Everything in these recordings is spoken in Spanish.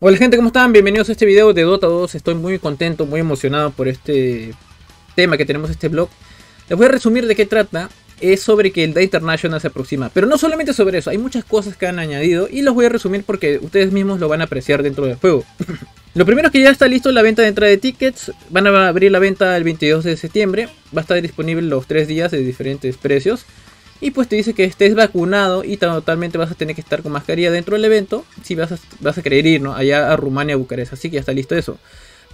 Hola gente, ¿cómo están? Bienvenidos a este video de Dota 2. Estoy muy contento, muy emocionado por este tema que tenemos en este blog. Les voy a resumir de qué trata. Es sobre que el Day International se aproxima. Pero no solamente sobre eso, hay muchas cosas que han añadido y los voy a resumir porque ustedes mismos lo van a apreciar dentro del juego. lo primero es que ya está listo la venta de entrada de tickets. Van a abrir la venta el 22 de septiembre. Va a estar disponible los 3 días de diferentes precios. Y pues te dice que estés vacunado y totalmente vas a tener que estar con mascarilla dentro del evento si vas a, vas a querer ir ¿no? allá a Rumania, Bucarest. Así que ya está listo eso.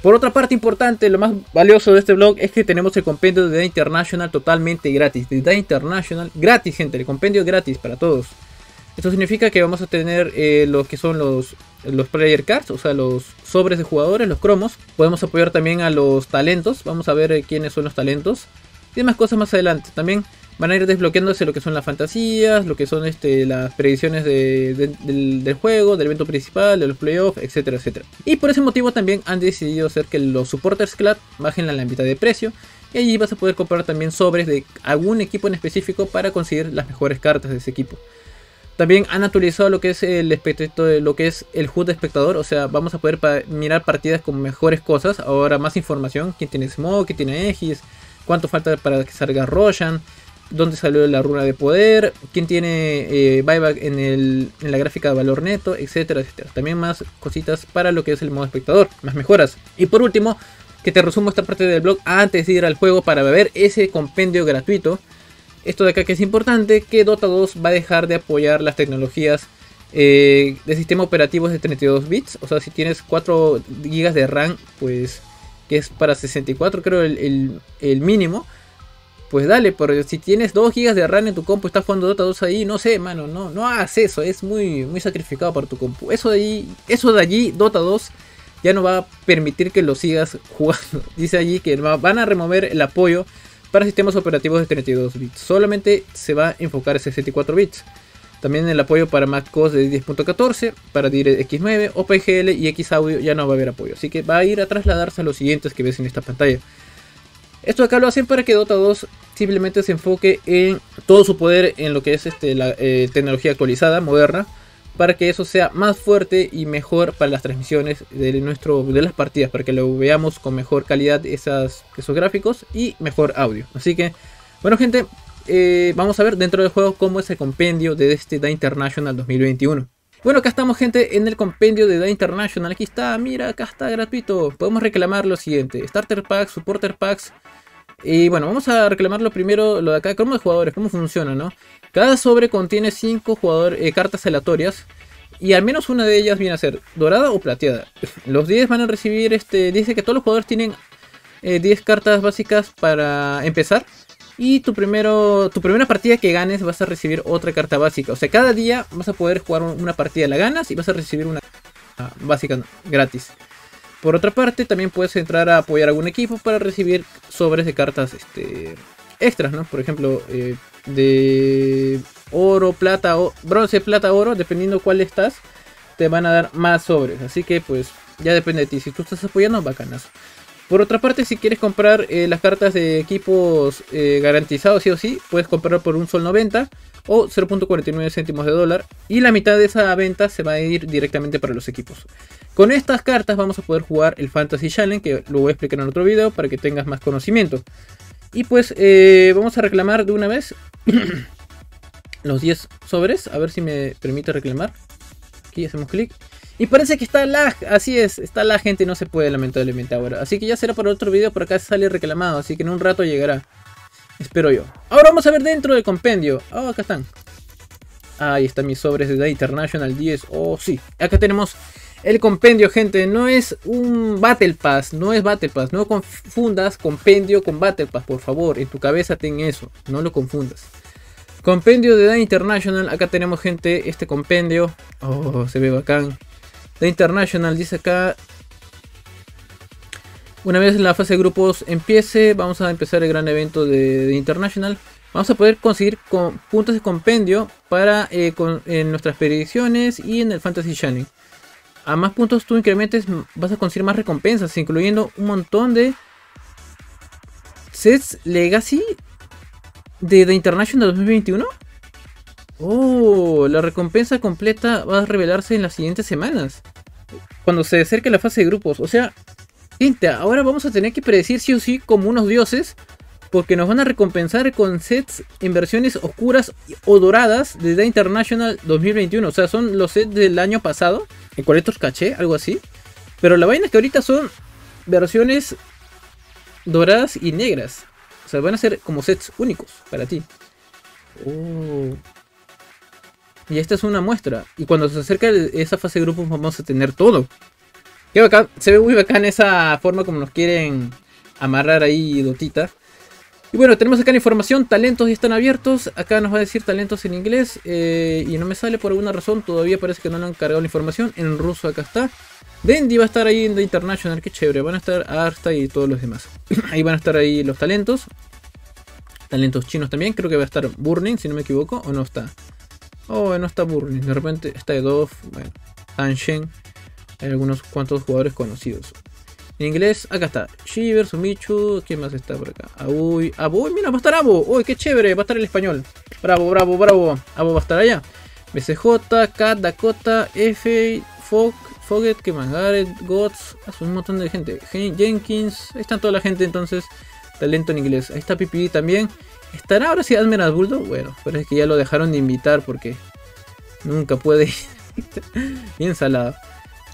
Por otra parte importante, lo más valioso de este blog es que tenemos el compendio de The International totalmente gratis. De The International gratis, gente. El compendio gratis para todos. Esto significa que vamos a tener eh, los que son los, los player cards, o sea, los sobres de jugadores, los cromos. Podemos apoyar también a los talentos. Vamos a ver eh, quiénes son los talentos. Y demás cosas más adelante. También van a ir desbloqueándose lo que son las fantasías, lo que son este, las predicciones del, juego, del evento principal, de los playoffs, etcétera, etcétera. Y por ese motivo también han decidido hacer que los supporters club bajen la mitad de precio. Y allí vas a poder comprar también sobres de algún equipo en específico para conseguir las mejores cartas de ese equipo. También han actualizado lo que es el lo que es el HUD de espectador, o sea, vamos a poder mirar partidas con mejores cosas, ahora más información, quién tiene Smoke, quién tiene Aegis, cuánto falta para que salga Roshan, dónde salió la runa de poder, quién tiene eh, buyback en, el, en la gráfica de valor neto, etcétera, etcétera. También más cositas para lo que es el modo espectador, más mejoras. Y por último, que te resumo esta parte del blog antes de ir al juego para ver ese compendio gratuito. Esto de acá que es importante, que Dota 2 va a dejar de apoyar las tecnologías eh, de sistema operativo de 32 bits. O sea, si tienes 4 GB de RAM, pues que es para 64 creo el, el mínimo pues dale, pero si tienes 2 GB de RAM en tu compu, estás jugando Dota 2 ahí, no sé, mano, no, no hagas eso, es muy, muy sacrificado para tu compu. Eso de allí, eso de allí, Dota 2, ya no va a permitir que lo sigas jugando. Dice allí que van a remover el apoyo para sistemas operativos de 32 bits. Solamente se va a enfocar en 64 bits. También el apoyo para MacOS de 10.14, para DirectX 9, OpenGL y Xaudio ya no va a haber apoyo. Así que va a ir a trasladarse a los siguientes que ves en esta pantalla. Esto acá lo hacen para que Dota 2 simplemente se enfoque en todo su poder en lo que es este, la eh, tecnología actualizada, moderna, para que eso sea más fuerte y mejor para las transmisiones de, nuestro, de las partidas, para que lo veamos con mejor calidad esas, esos gráficos y mejor audio. Así que, bueno gente, eh, vamos a ver dentro del juego cómo es el compendio de este Da International 2021. Bueno, acá estamos gente en el compendio de Da International. Aquí está, mira, acá está gratuito. Podemos reclamar lo siguiente. Starter Packs, Supporter Packs, y bueno, vamos a reclamar lo primero, lo de acá, como de jugadores, cómo funciona, ¿no? Cada sobre contiene 5 eh, cartas aleatorias. Y al menos una de ellas viene a ser dorada o plateada. Los 10 van a recibir, este, dice que todos los jugadores tienen 10 eh, cartas básicas para empezar. Y tu, primero, tu primera partida que ganes vas a recibir otra carta básica. O sea, cada día vas a poder jugar una partida, la ganas y vas a recibir una básica gratis. Por otra parte, también puedes entrar a apoyar a algún equipo para recibir sobres de cartas este, extras, ¿no? Por ejemplo, eh, de oro, plata, o, bronce, plata, oro, dependiendo cuál estás, te van a dar más sobres. Así que pues ya depende de ti. Si tú estás apoyando, bacanas. Por otra parte, si quieres comprar eh, las cartas de equipos eh, garantizados sí o sí, puedes comprar por un sol 90 o 0.49 céntimos de dólar y la mitad de esa venta se va a ir directamente para los equipos. Con estas cartas vamos a poder jugar el Fantasy Challenge, que lo voy a explicar en otro video para que tengas más conocimiento. Y pues eh, vamos a reclamar de una vez los 10 sobres, a ver si me permite reclamar. Aquí hacemos clic. Y parece que está lag, así es, está la gente no se puede lamentablemente ahora. Así que ya será para otro video, por acá sale reclamado, así que en un rato llegará. Espero yo. Ahora vamos a ver dentro del compendio. Oh, acá están. Ahí están mis sobres de The International 10. Oh, sí. Acá tenemos el compendio, gente. No es un Battle Pass. No es Battle Pass. No confundas compendio con Battle Pass, por favor. En tu cabeza ten eso. No lo confundas. Compendio de The International. Acá tenemos, gente, este compendio. Oh, se ve bacán. The International dice acá una vez la fase de grupos empiece, vamos a empezar el gran evento de, International. Vamos a poder conseguir puntos de compendio para eh, en nuestras predicciones y en el Fantasy Shining. A más puntos tú incrementes, vas a conseguir más recompensas, incluyendo un montón de sets Legacy de The International 2021. Oh, la recompensa completa va a revelarse en las siguientes semanas. cuando se acerque la fase de grupos. O sea, gente, ahora vamos a tener que predecir sí o sí como unos dioses. Porque nos van a recompensar con sets en versiones oscuras o doradas de The International 2021. O sea, son los sets del año pasado. En colectos caché, algo así. Pero la vaina es que ahorita son versiones doradas y negras. O sea, van a ser como sets únicos para ti. Oh. Y esta es una muestra. Y cuando se acerca esa fase de grupos vamos a tener todo. Se ve muy bacán esa forma como nos quieren amarrar ahí Dotita. Y bueno, tenemos acá la información, talentos ya están abiertos. Acá nos va a decir talentos en inglés. Eh, y no me sale por alguna razón, todavía parece que no le han cargado la información. En ruso acá está. Dendy va a estar ahí en The International, qué chévere. Van a estar Arsta y todos los demás. ahí van a estar ahí los talentos. Talentos chinos también. Creo que va a estar Burning, si no me equivoco. ¿O no está? Oh, no está Burning. De repente está Edof. Bueno, Tanshen. Hay algunos cuantos jugadores conocidos. En inglés, acá está. Shiver, Sumichu. ¿Quién más está por acá? Abuy. Abuy, mira, va a estar Abo. Uy, qué chévere. Va a estar el español. Bravo, bravo, bravo. Abo va a estar allá. BCJ, Kat, Dakota, F, Fog, Foget, que más, Gareth, Gods, un montón de gente. Jenkins, ahí están toda la gente entonces. Talento en inglés. Ahí está Pipi también. ¿Estará ahora si Admiral Bulldog? Bueno, parece que ya lo dejaron de invitar porque nunca puede Bien salado.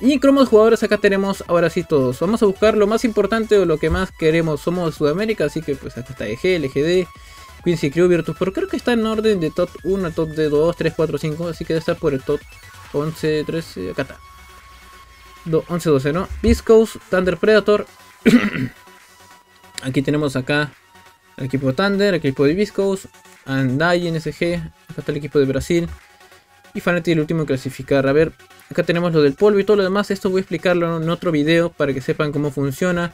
Y en cromos jugadores acá tenemos ahora sí todos. Vamos a buscar lo más importante o lo que más queremos. Somos de Sudamérica, así que pues acá está EG, LGD, Quincy Crew, Virtus. Pero creo que está en orden de top 1, top de 2, 3, 4, 5. Así que debe estar por el top 11, 13. Acá está. 11-12, ¿no? Viscos, Thunder Predator. Aquí tenemos acá el equipo Thunder, el equipo de Viscos, Andai NSG, acá está el equipo de Brasil. Y Fnatic el último clasificar. A ver, acá tenemos lo del polvo y todo lo demás. Esto voy a explicarlo en otro video para que sepan cómo funciona.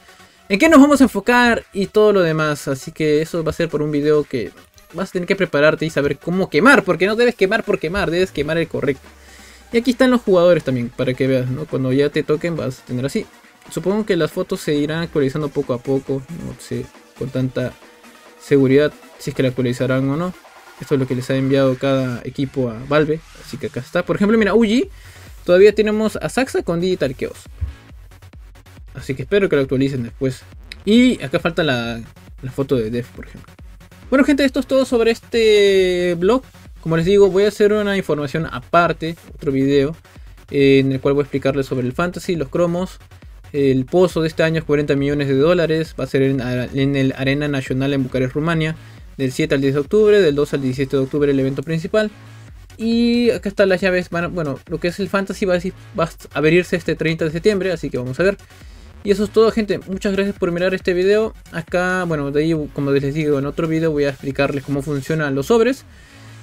En qué nos vamos a enfocar y todo lo demás. Así que eso va a ser por un video que vas a tener que prepararte y saber cómo quemar. Porque no debes quemar por quemar, debes quemar el correcto. Y aquí están los jugadores también, para que veas, ¿no? Cuando ya te toquen vas a tener así. Supongo que las fotos se irán actualizando poco a poco, no sé, con tanta seguridad, si es que la actualizarán o no. Esto es lo que les ha enviado cada equipo a Valve, así que acá está. Por ejemplo, mira, Uji, todavía tenemos a Saxa con Digital Chaos. Así que espero que lo actualicen después. Y acá falta la, foto de Def, por ejemplo. Bueno gente, esto es todo sobre este blog. Como les digo, voy a hacer una información aparte, otro video, en el cual voy a explicarles sobre el fantasy, los cromos. El pozo de este año es 40 millones de dólares, va a ser en, el Arena Nacional en Bucarest, Rumania, del 7 al 10 de octubre, del 2 al 17 de octubre el evento principal. Y acá están las llaves, bueno, lo que es el fantasy va a, a abrirse este 30 de septiembre, así que vamos a ver. Y eso es todo gente, muchas gracias por mirar este video. Acá, bueno, de ahí como les digo en otro video voy a explicarles cómo funcionan los sobres.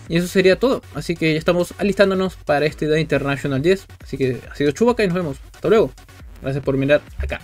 Y eso sería todo. Así que ya estamos alistándonos para este Day International 10. Así que ha sido Chubaca y nos vemos. Hasta luego. Gracias por mirar acá.